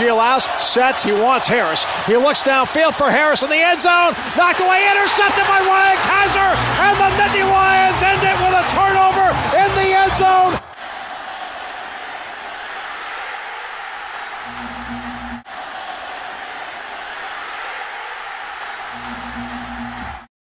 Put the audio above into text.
Scheelhaase, sets, he wants Harris. He looks downfield for Harris in the end zone. Knocked away, intercepted by Ryan Keiser, and the Nittany Lions end it with a turnover in the end zone.